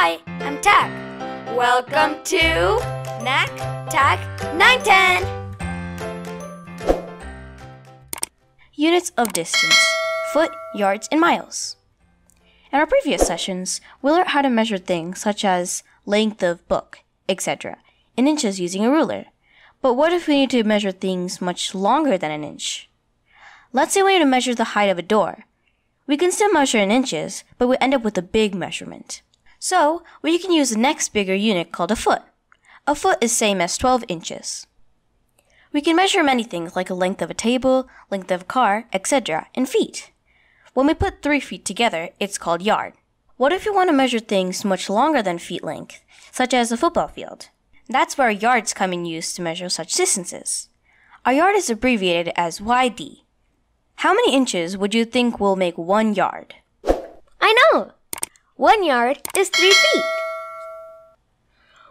Hi, I'm Tack. Welcome to Knack Tack 910. Units of distance foot, yards, and miles. In our previous sessions, we learned how to measure things such as length of book, etc., in inches using a ruler. But what if we need to measure things much longer than an inch? Let's say we need to measure the height of a door. We can still measure in inches, but we end up with a big measurement. So, we can use the next bigger unit called a foot. A foot is same as 12 inches. We can measure many things like the length of a table, length of a car, etc. in feet. When we put three feet together, it's called yard. What if you want to measure things much longer than feet length, such as a football field? That's where yards come in use to measure such distances. A yard is abbreviated as YD. How many inches would you think will make one yard? I know! One yard is three feet.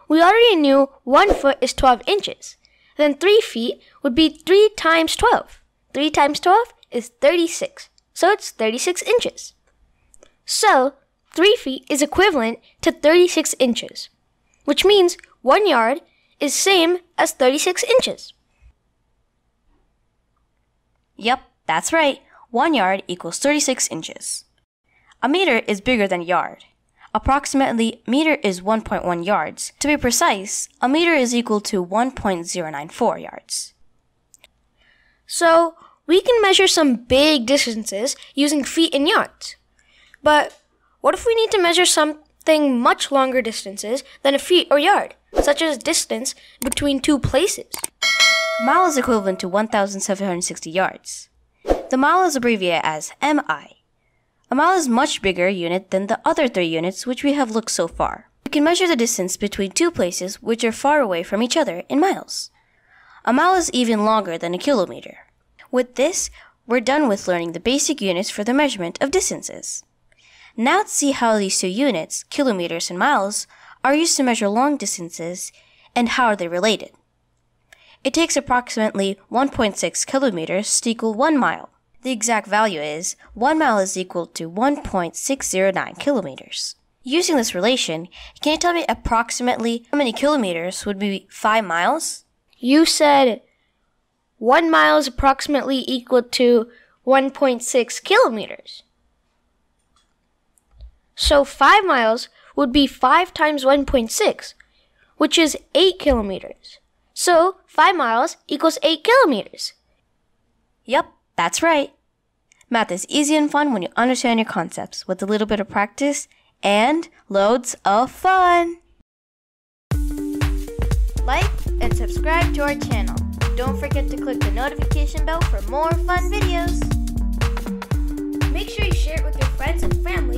We already knew one foot is 12 inches. Then three feet would be 3 times 12. 3 times 12 is 36. So it's 36 inches. So, 3 feet is equivalent to 36 inches, which means 1 yard is same as 36 inches. Yep, that's right. 1 yard equals 36 inches. A meter is bigger than a yard. Approximately meter is 1.1 yards. To be precise, a meter is equal to 1.094 yards. So, we can measure some big distances using feet and yards. But what if we need to measure something much longer distances than a feet or yard, such as distance between two places? Mile is equivalent to 1,760 yards. The mile is abbreviated as MI. A mile is much bigger unit than the other three units which we have looked so far. We can measure the distance between two places which are far away from each other in miles. A mile is even longer than a kilometer. With this, we're done with learning the basic units for the measurement of distances. Now let's see how these two units, kilometers and miles, are used to measure long distances and how are they related. It takes approximately 1.6 kilometers to equal 1 mile. The exact value is 1 mile is equal to 1.609 kilometers. Using this relation, can you tell me approximately how many kilometers would be 5 miles? You said 1 mile is approximately equal to 1.6 kilometers. So 5 miles would be 5 times 1.6, which is 8 kilometers. So 5 miles equals 8 kilometers. Yep, that's right. Math is easy and fun when you understand your concepts with a little bit of practice and loads of fun. Like and subscribe to our channel. Don't forget to click the notification bell for more fun videos. Make sure you share it with your friends and family